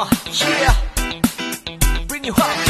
yeah. Bring you home.